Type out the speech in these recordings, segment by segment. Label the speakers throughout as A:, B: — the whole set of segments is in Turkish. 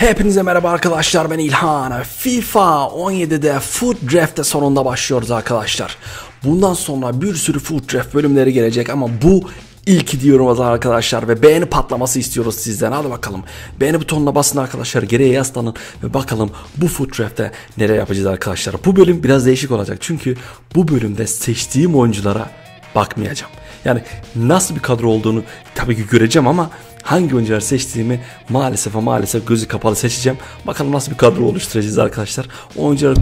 A: Hepinize merhaba arkadaşlar ben İlhan. FIFA 17'de Foot Draft'te sonunda başlıyoruz arkadaşlar. Bundan sonra bir sürü Foot Draft bölümleri gelecek ama bu ilki diyorum arkadaşlar ve beğeni patlaması istiyoruz sizden. Hadi bakalım. Beğeni butonuna basın arkadaşlar. Geriye yaslanın ve bakalım bu Foot Draft'te neler yapacağız arkadaşlar. Bu bölüm biraz değişik olacak çünkü bu bölümde seçtiğim oyunculara bakmayacağım. Yani nasıl bir kadro olduğunu tabii ki göreceğim ama hangi oyuncuları seçtiğimi maalesef maalesef gözü kapalı seçeceğim. Bakalım nasıl bir kadro oluşturacağız arkadaşlar. Oyuncuları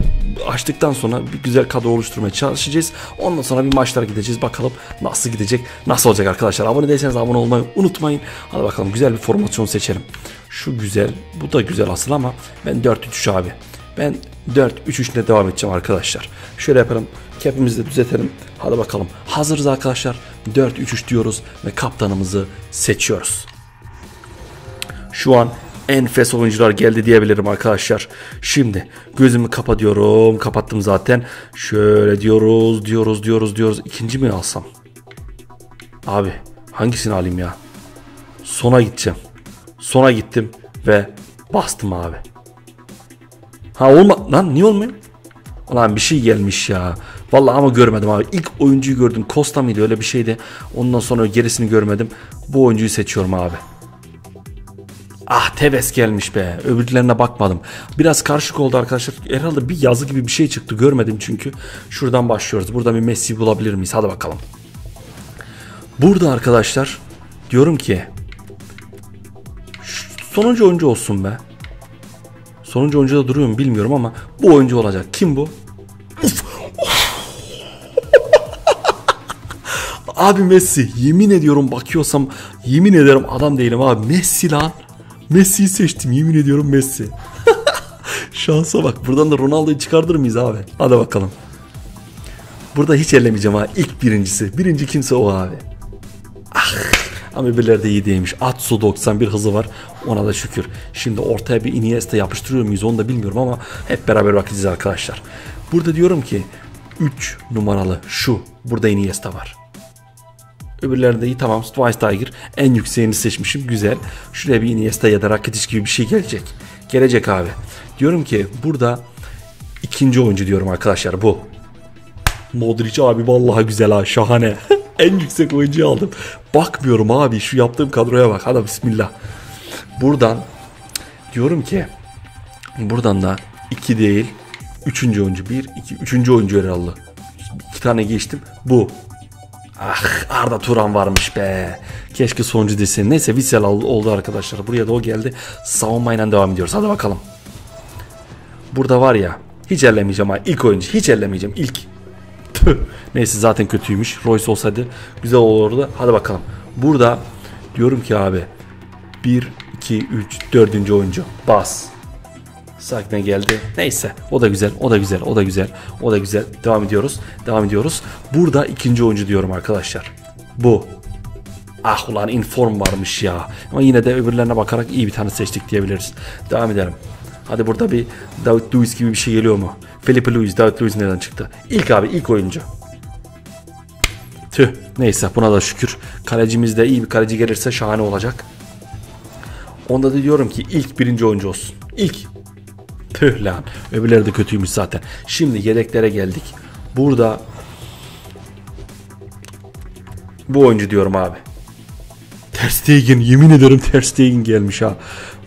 A: açtıktan sonra bir güzel kadro oluşturmaya çalışacağız. Ondan sonra bir maçlara gideceğiz. Bakalım nasıl gidecek, nasıl olacak arkadaşlar. Abone değilseniz abone olmayı unutmayın. Hadi bakalım güzel bir formasyon seçelim. Şu güzel, bu da güzel asıl ama ben 4-3-3 abi. Ben 4-3-3 ile devam edeceğim arkadaşlar. Şöyle yapalım. Kepimizi de düzeltelim. Hadi bakalım. Hazırız arkadaşlar. 4-3-3 diyoruz ve kaptanımızı seçiyoruz. Şu an enfes oyuncular geldi diyebilirim arkadaşlar. Şimdi gözümü kapatıyorum. Kapattım zaten. Şöyle diyoruz, diyoruz, diyoruz, diyoruz. İkinci mi alsam? Abi hangisini alayım ya? Sona gideceğim. Sona gittim ve bastım abi. Ha olma lan niye olmuyor? Ulan bir şey gelmiş ya. Vallahi ama görmedim abi. İlk oyuncuyu gördüm. Costa mıydı öyle bir şeydi. Ondan sonra gerisini görmedim. Bu oyuncuyu seçiyorum abi. Ah Tevez gelmiş be. Öbürlerine bakmadım. Biraz karışık oldu arkadaşlar. Herhalde bir yazı gibi bir şey çıktı. Görmedim çünkü. Şuradan başlıyoruz. Burada bir Messi bulabilir miyiz? Hadi bakalım. Burada arkadaşlar diyorum ki sonuncu oyuncu olsun be. Sonuncu oyuncuda duruyor mu bilmiyorum ama bu oyuncu olacak. Kim bu? Abi Messi yemin ediyorum bakıyorsam yemin ederim adam değilim abi Messi lan. Messi'yi seçtim yemin ediyorum Messi. Şansa bak buradan da Ronaldo'yu çıkardır mıyız abi? Hadi bakalım. Burada hiç ellemeyeceğim ha ilk birincisi. Birinci kimse o abi. Ah ama öbürleri de iyi değilmiş. Atsu 91 hızı var. Ona da şükür. Şimdi ortaya bir Iniesta yapıştırıyor muyuz onu da bilmiyorum ama hep beraber bakacağız arkadaşlar. Burada diyorum ki 3 numaralı şu. Burada Iniesta var. Öbürlerinde iyi tamam Schweinsteiger en yükseğini seçmişim güzel. Şuraya bir Iniesta ya da Rakitic gibi bir şey gelecek. Gelecek abi. Diyorum ki burada ikinci oyuncu diyorum arkadaşlar bu. Modric abi vallahi güzel ha şahane. en yüksek oyuncuyu aldım. Bakmıyorum abi şu yaptığım kadroya bak. Hadi bismillah. Buradan diyorum ki buradan da iki değil üçüncü oyuncu bir iki üçüncü oyuncu herhalde. İki tane geçtim. Bu. Ah Arda Turan varmış be. Keşke sonuncu desin. Neyse Vissel oldu arkadaşlar. Buraya da o geldi. Savunmayla devam ediyoruz. Hadi bakalım. Burada var ya hiç ellemeyeceğim ha. İlk oyuncu hiç ellemeyeceğim. İlk. Tüh. Neyse zaten kötüymüş. Royce olsaydı güzel olurdu. Hadi bakalım. Burada diyorum ki abi 1, 2, 3, 4. oyuncu. Bas. Sakne geldi. Neyse. O da güzel. O da güzel. O da güzel. O da güzel. Devam ediyoruz. Devam ediyoruz. Burada ikinci oyuncu diyorum arkadaşlar. Bu. Ah ulan inform varmış ya. Ama yine de öbürlerine bakarak iyi bir tane seçtik diyebiliriz. Devam edelim. Hadi burada bir David Luiz gibi bir şey geliyor mu? Felipe Luiz, David Luiz nereden çıktı? İlk abi ilk oyuncu. Tüh neyse buna da şükür. Kalecimiz iyi bir kaleci gelirse şahane olacak. Onda da diyorum ki ilk birinci oyuncu olsun. İlk. Tüh lan. Öbürleri de kötüymüş zaten. Şimdi yedeklere geldik. Burada bu oyuncu diyorum abi. Ter Stegen yemin ederim Ter Stegen gelmiş ha.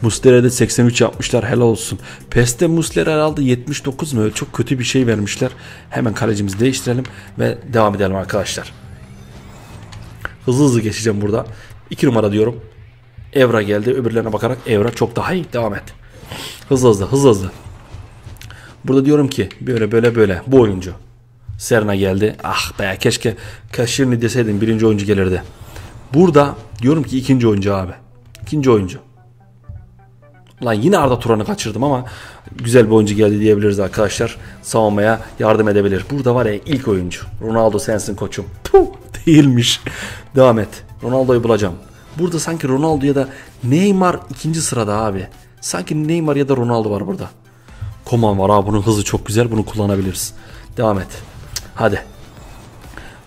A: Muslera'da 83 yapmışlar helal olsun. PES'te Muslera herhalde 79 mu? Çok kötü bir şey vermişler. Hemen kalecimizi değiştirelim ve devam edelim arkadaşlar. Hızlı hızlı geçeceğim burada. 2 numara diyorum. Evra geldi. Öbürlerine bakarak Evra çok daha iyi. Devam et. Hızlı hızlı hızlı hızlı. Burada diyorum ki böyle böyle böyle bu oyuncu. Serna geldi. Ah be keşke Kaşirni deseydim birinci oyuncu gelirdi. Burada diyorum ki ikinci oyuncu abi. İkinci oyuncu. Lan yine Arda Turan'ı kaçırdım ama güzel bir oyuncu geldi diyebiliriz arkadaşlar. Savunmaya yardım edebilir. Burada var ya ilk oyuncu. Ronaldo sensin koçum. Puh, değilmiş. Devam et. Ronaldo'yu bulacağım. Burada sanki Ronaldo ya da Neymar ikinci sırada abi. Sanki Neymar ya da Ronaldo var burada. Koman var abi bunun hızı çok güzel bunu kullanabiliriz. Devam et. Hadi.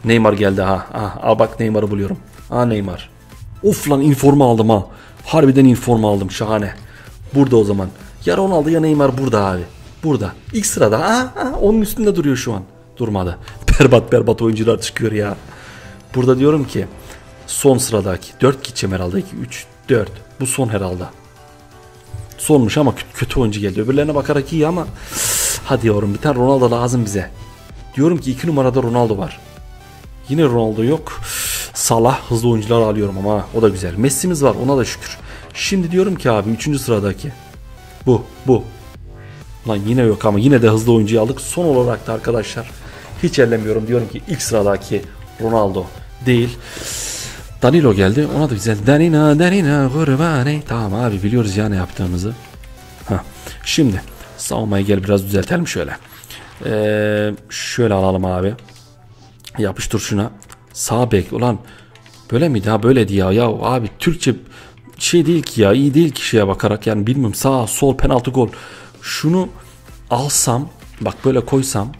A: Neymar geldi ha. ha al bak Neymar'ı buluyorum. Ha Neymar. Of lan informa aldım ha. Harbiden informa aldım şahane. Burada o zaman. Ya Ronaldo ya Neymar burada abi. Burada. İlk sırada. Aa, aa, onun üstünde duruyor şu an. Durmadı. Berbat berbat oyuncular çıkıyor ya. Burada diyorum ki son sıradaki 4 gideceğim herhalde. 2, 3, 4. Bu son herhalde. Sonmuş ama kötü, oyuncu geldi. Öbürlerine bakarak iyi ama hadi yavrum bir tane Ronaldo lazım bize. Diyorum ki 2 numarada Ronaldo var. Yine Ronaldo yok. Salah hızlı oyuncular alıyorum ama o da güzel. Messi'miz var ona da şükür. Şimdi diyorum ki abi 3. sıradaki. Bu bu. Lan yine yok ama yine de hızlı oyuncuyu aldık. Son olarak da arkadaşlar hiç ellemiyorum. Diyorum ki ilk sıradaki Ronaldo değil. Danilo geldi. Ona da güzel. Danina, Danina, kurbane. Tamam abi biliyoruz ya ne yaptığımızı. Heh. Şimdi savunmayı gel biraz düzeltelim şöyle. Ee, şöyle alalım abi. Yapıştır şuna. Sağ bek. Ulan böyle miydi ha böyleydi ya. Ya abi Türkçe şey değil ki ya iyi değil ki şeye bakarak yani bilmiyorum sağ sol penaltı gol. Şunu alsam bak böyle koysam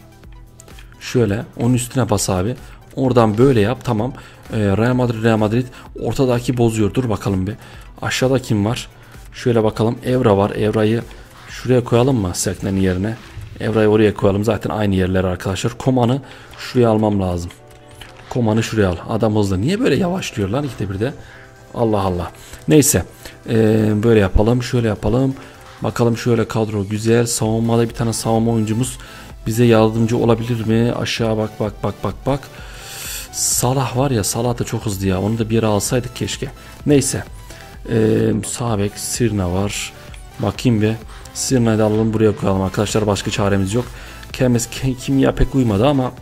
A: şöyle onun üstüne bas abi. Oradan böyle yap tamam. Ee, Real Madrid Real Madrid ortadaki bozuyor. Dur bakalım bir. Aşağıda kim var? Şöyle bakalım. Evra var. Evra'yı şuraya koyalım mı Sekne'nin yerine? Evra'yı oraya koyalım. Zaten aynı yerler arkadaşlar. Koman'ı şuraya almam lazım. Koman'ı şuraya al. Adam hızlı. Niye böyle yavaşlıyor lan ikide bir de? Allah Allah. Neyse. Ee, böyle yapalım. Şöyle yapalım. Bakalım şöyle kadro güzel. Savunmada bir tane savunma oyuncumuz bize yardımcı olabilir mi? Aşağı bak bak bak bak bak. Salah var ya Salah da çok hızlı ya. Onu da bir yere alsaydık keşke. Neyse. Ee, sağ bek Sirna var. Bakayım bir. Sirna'yı da alalım buraya koyalım arkadaşlar. Başka çaremiz yok. Kemes kimya pek uymadı ama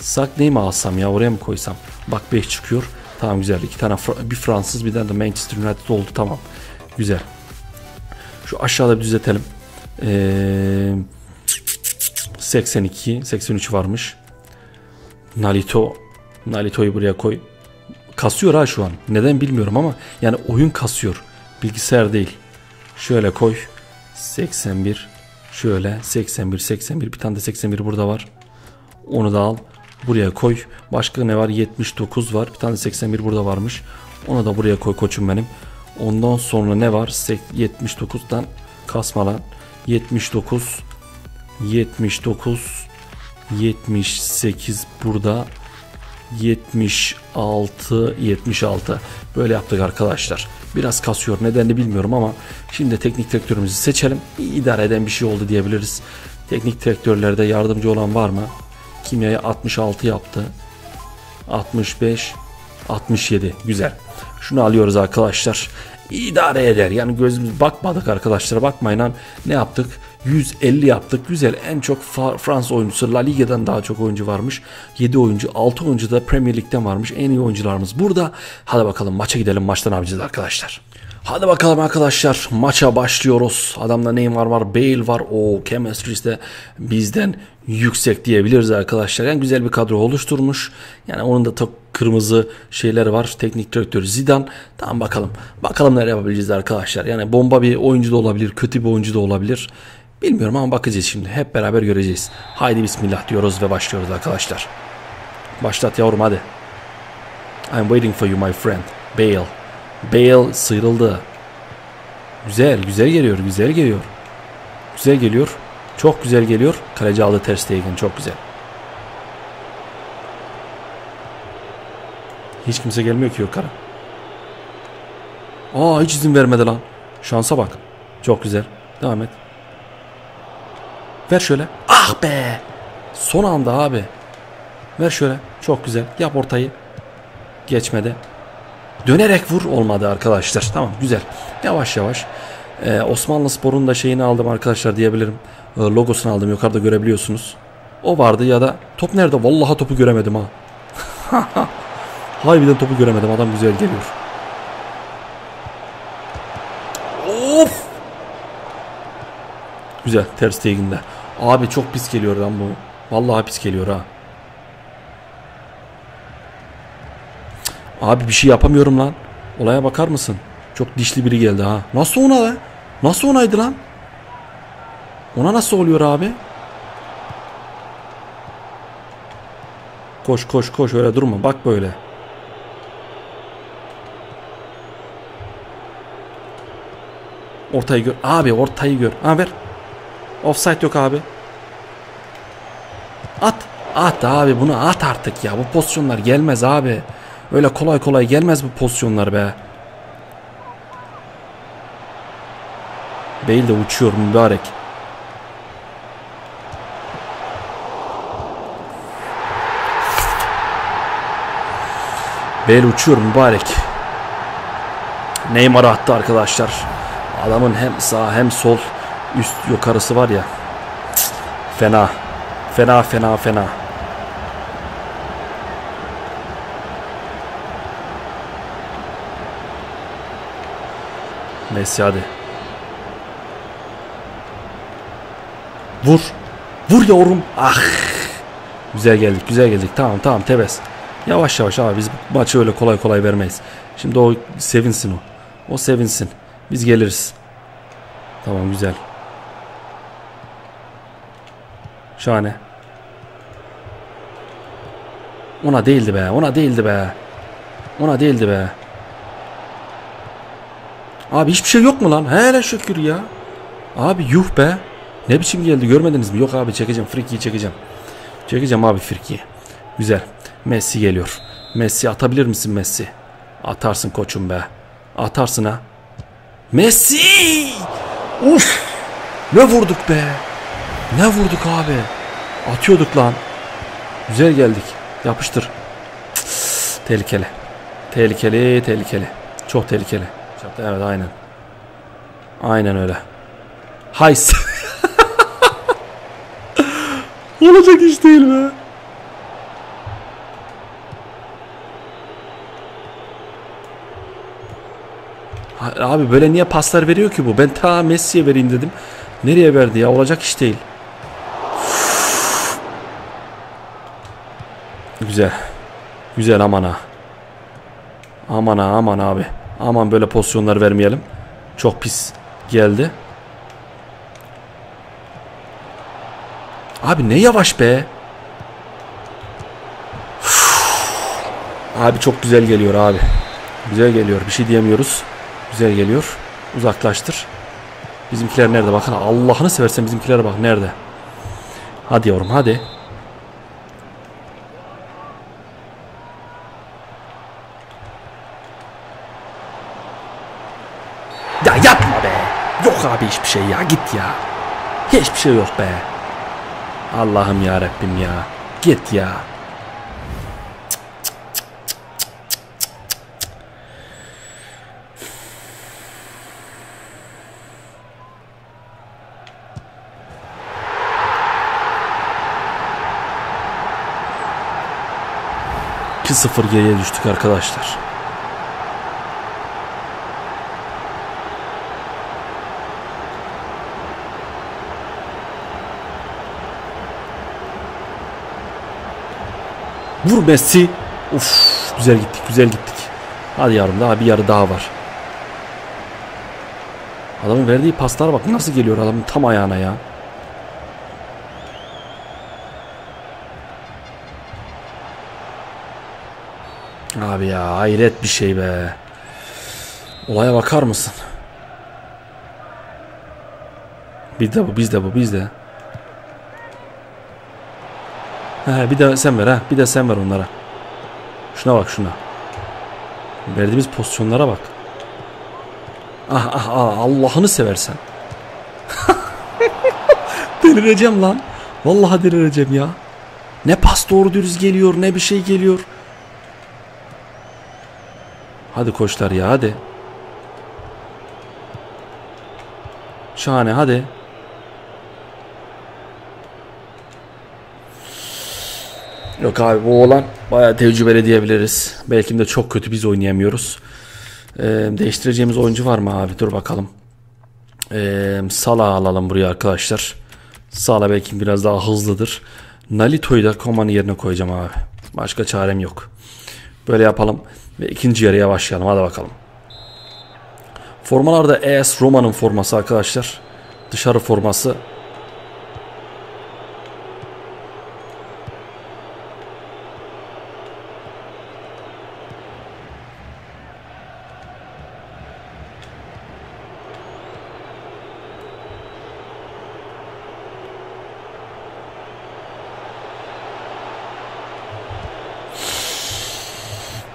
A: Sak neyi mi alsam ya oraya mı koysam? Bak 5 çıkıyor. Tamam güzel. İki tane bir Fransız bir tane de Manchester United oldu. Tamam. Güzel. Şu aşağıda bir düzeltelim. Ee, 82, 83 varmış. Nalito. Nalito'yu buraya koy. Kasıyor ha şu an. Neden bilmiyorum ama yani oyun kasıyor. Bilgisayar değil. Şöyle koy. 81. Şöyle 81 81 bir tane de 81 burada var. Onu da al. Buraya koy. Başka ne var? 79 var. Bir tane 81 burada varmış. Onu da buraya koy koçum benim. Ondan sonra ne var? 79'dan kasma lan. 79 79 78 burada 76 76 böyle yaptık arkadaşlar. Biraz kasıyor nedenini bilmiyorum ama şimdi teknik direktörümüzü seçelim. İyi idare eden bir şey oldu diyebiliriz. Teknik direktörlerde yardımcı olan var mı? Kimyayı 66 yaptı. 65 67 güzel. Şunu alıyoruz arkadaşlar. İdare eder. Yani gözümüz bakmadık arkadaşlar. Bakmayın ne yaptık? 150 yaptık. Güzel. En çok Fransız oyuncusu La Liga'dan daha çok oyuncu varmış. 7 oyuncu, 6 oyuncu da Premier Lig'den varmış. En iyi oyuncularımız burada. Hadi bakalım maça gidelim. Maçta ne yapacağız arkadaşlar? Hadi bakalım arkadaşlar maça başlıyoruz. Adamda Neymar var, Bale var. O chemistry de bizden yüksek diyebiliriz arkadaşlar. Yani güzel bir kadro oluşturmuş. Yani onun da kırmızı şeyler var. Teknik direktör Zidane. Tamam bakalım. Bakalım neler yapabileceğiz arkadaşlar. Yani bomba bir oyuncu da olabilir, kötü bir oyuncu da olabilir. Bilmiyorum ama bakacağız şimdi. Hep beraber göreceğiz. Haydi bismillah diyoruz ve başlıyoruz arkadaşlar. Başlat yavrum hadi. I'm waiting for you my friend. Bale. Bale sıyrıldı. Güzel, güzel geliyor, güzel geliyor. Güzel geliyor. Çok güzel geliyor. Kaleci aldı Ter Stegen, çok güzel. Hiç kimse gelmiyor ki yukarı. Aa hiç izin vermedi lan. Şansa bak. Çok güzel. Devam et. Ver şöyle. Ah be. Son anda abi. Ver şöyle. Çok güzel. Yap ortayı. Geçmedi. Dönerek vur olmadı arkadaşlar. Tamam güzel. Yavaş yavaş. Ee, Osmanlı Spor'un da şeyini aldım arkadaşlar diyebilirim. Ee, logosunu aldım. Yukarıda görebiliyorsunuz. O vardı ya da top nerede? Vallahi topu göremedim ha. Harbiden topu göremedim. Adam güzel geliyor. Güzel. Ter Stegen'de. Abi çok pis geliyor lan bu. Vallahi pis geliyor ha. Abi bir şey yapamıyorum lan. Olaya bakar mısın? Çok dişli biri geldi ha. Nasıl ona lan? Nasıl onaydı lan? Ona nasıl oluyor abi? Koş koş koş öyle durma. Bak böyle. Ortayı gör. Abi ortayı gör. Ha ver. Offside yok abi. At. At abi bunu at artık ya. Bu pozisyonlar gelmez abi. Öyle kolay kolay gelmez bu pozisyonlar be. Bale de uçuyor mübarek. Bale uçuyor mübarek. Neymar attı arkadaşlar. Adamın hem sağ hem sol üst yukarısı var ya. Fena. Fena fena fena. Messi hadi. Vur. Vur yavrum. Ah. Güzel geldik güzel geldik. Tamam tamam Tevez. Yavaş yavaş abi biz maçı öyle kolay kolay vermeyiz. Şimdi o sevinsin o. O sevinsin. Biz geliriz. Tamam güzel. Şahane. Ona değildi be. Ona değildi be. Ona değildi be. Abi hiçbir şey yok mu lan? Hele şükür ya. Abi yuh be. Ne biçim geldi görmediniz mi? Yok abi çekeceğim. Frikiyi çekeceğim. Çekeceğim abi Frikiyi. Güzel. Messi geliyor. Messi atabilir misin Messi? Atarsın koçum be. Atarsın ha. Messi! Uf! Ne vurduk be. Ne vurduk abi. Atıyorduk lan. Güzel geldik. Yapıştır. Cık, tehlikeli. Tehlikeli, tehlikeli. Çok tehlikeli. Evet aynen. Aynen öyle. Hays. Olacak iş değil be. Abi böyle niye paslar veriyor ki bu? Ben ta Messi'ye vereyim dedim. Nereye verdi ya? Olacak iş değil. Güzel. Güzel aman ha. Aman ha aman abi. Aman böyle pozisyonlar vermeyelim. Çok pis geldi. Abi ne yavaş be. Abi çok güzel geliyor abi. Güzel geliyor. Bir şey diyemiyoruz. Güzel geliyor. Uzaklaştır. Bizimkiler nerede? Bakın Allah'ını seversen bizimkilere bak nerede? Hadi yavrum hadi. Ya yapma be. Yok abi hiçbir şey ya git ya. Hiçbir şey yok be. Allah'ım ya Rabbim ya. Git ya. İki sıfır geriye düştük arkadaşlar. Vur Messi. Uf, güzel gittik, güzel gittik. Hadi yavrum daha bir yarı daha var. Adamın verdiği paslara bak nasıl geliyor adamın tam ayağına ya. Abi ya hayret bir şey be. Olaya bakar mısın? Biz de bu, biz de bu, biz de. He, bir de sen ver ha. Bir de sen ver onlara. Şuna bak şuna. Verdiğimiz pozisyonlara bak. Ah ah ah Allah'ını seversen. delireceğim lan. Vallahi delireceğim ya. Ne pas doğru dürüst geliyor ne bir şey geliyor. Hadi koçlar ya hadi. Şahane hadi. Yok abi bu olan bayağı tecrübeli diyebiliriz. Belki de çok kötü biz oynayamıyoruz. Ee, değiştireceğimiz oyuncu var mı abi? Dur bakalım. Ee, Sala alalım buraya arkadaşlar. Sala belki biraz daha hızlıdır. Nalito'yu da Koman'ın yerine koyacağım abi. Başka çarem yok. Böyle yapalım. Ve ikinci yarıya başlayalım. Hadi bakalım. Formalarda ES Roma'nın forması arkadaşlar. Dışarı forması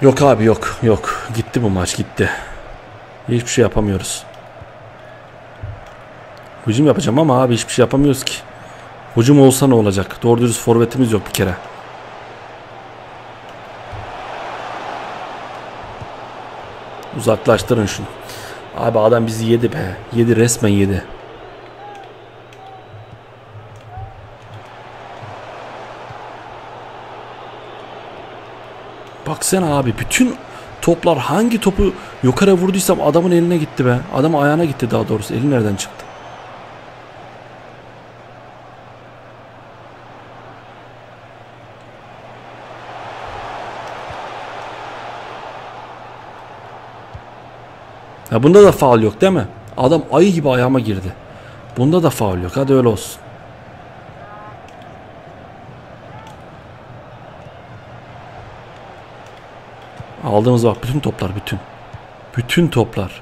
A: Yok abi yok yok. Gitti bu maç gitti. Hiçbir şey yapamıyoruz. Hücum yapacağım ama abi hiçbir şey yapamıyoruz ki. Hücum olsa ne olacak? Doğru dürüst forvetimiz yok bir kere. Uzaklaştırın şunu. Abi adam bizi yedi be. Yedi resmen yedi. Baksana abi bütün toplar hangi topu yukarı vurduysam adamın eline gitti be. Adamın ayağına gitti daha doğrusu. Eli nereden çıktı? Ya bunda da faul yok değil mi? Adam ayı gibi ayağıma girdi. Bunda da faul yok. Hadi öyle olsun. Aldığımız bak bütün toplar bütün. Bütün toplar.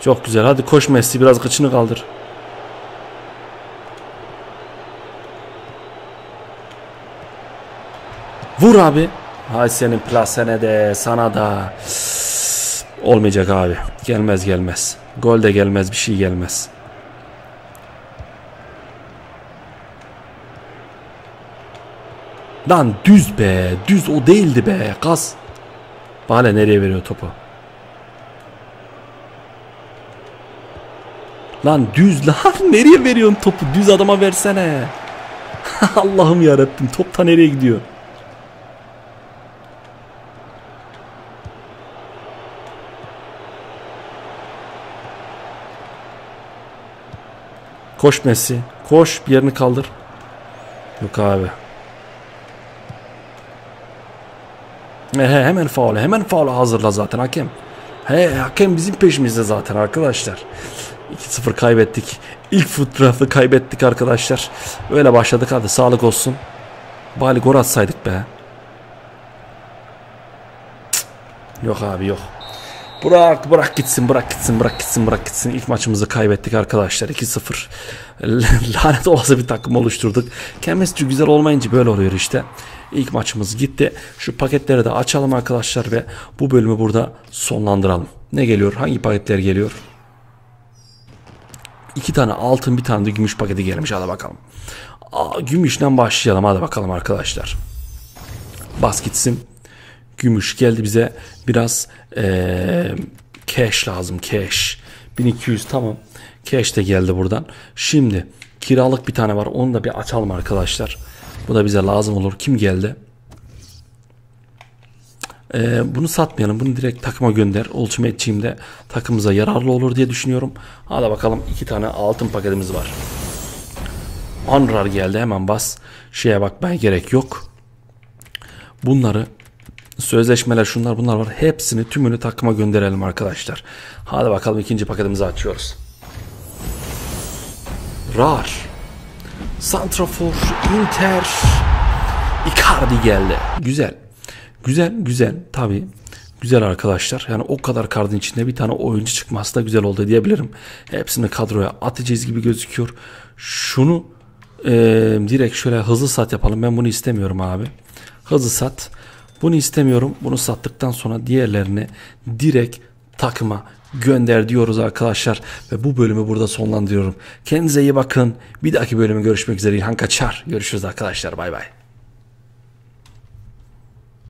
A: Çok güzel. Hadi koş Messi biraz kıçını kaldır. Vur abi. Hay senin plasene de sana da. Olmayacak abi. Gelmez gelmez. Gol de gelmez bir şey gelmez. Lan düz be. Düz o değildi be. Gaz. Bale nereye veriyor topu? Lan düz lan nereye veriyorsun topu? Düz adama versene. Allah'ım yarabbim top ta nereye gidiyor? Koş Messi. Koş bir yerini kaldır. Yok abi. He, hemen faul. Hemen faul hazırla zaten hakem. He hakem bizim peşimizde zaten arkadaşlar. 2-0 kaybettik. İlk fotoğrafı kaybettik arkadaşlar. Öyle başladık hadi sağlık olsun. Bari gol atsaydık be. Cık. Yok abi yok. Bırak bırak gitsin bırak gitsin bırak gitsin bırak gitsin. İlk maçımızı kaybettik arkadaşlar 2-0. Lanet olası bir takım oluşturduk. Chemistry güzel olmayınca böyle oluyor işte. İlk maçımız gitti. Şu paketleri de açalım arkadaşlar ve bu bölümü burada sonlandıralım. Ne geliyor? Hangi paketler geliyor? İki tane altın bir tane de gümüş paketi gelmiş. Hadi bakalım. Aa, gümüşten başlayalım. Hadi bakalım arkadaşlar. Bas gitsin. Gümüş geldi bize. Biraz ee, cash lazım. Cash. 1200 tamam. Cash de geldi buradan. Şimdi kiralık bir tane var. Onu da bir açalım arkadaşlar. Bu da bize lazım olur. Kim geldi? Ee, bunu satmayalım. Bunu direkt takıma gönder. Ultimate Team'de takımımıza yararlı olur diye düşünüyorum. Hadi bakalım. iki tane altın paketimiz var. Anrar geldi. Hemen bas. Şeye bakmaya gerek yok. Bunları sözleşmeler şunlar bunlar var. Hepsini tümünü takıma gönderelim arkadaşlar. Hadi bakalım ikinci paketimizi açıyoruz. Rar. Santrafor, Inter, Icardi geldi. Güzel. Güzel, güzel. Tabii. Güzel arkadaşlar. Yani o kadar kardın içinde bir tane oyuncu çıkması da güzel oldu diyebilirim. Hepsini kadroya atacağız gibi gözüküyor. Şunu e, direkt şöyle hızlı sat yapalım. Ben bunu istemiyorum abi. Hızlı sat. Bunu istemiyorum. Bunu sattıktan sonra diğerlerini direkt takıma gönder diyoruz arkadaşlar. Ve bu bölümü burada sonlandırıyorum. Kendinize iyi bakın. Bir dahaki bölümü görüşmek üzere. İlhan Kaçar. Görüşürüz arkadaşlar. Bay bay.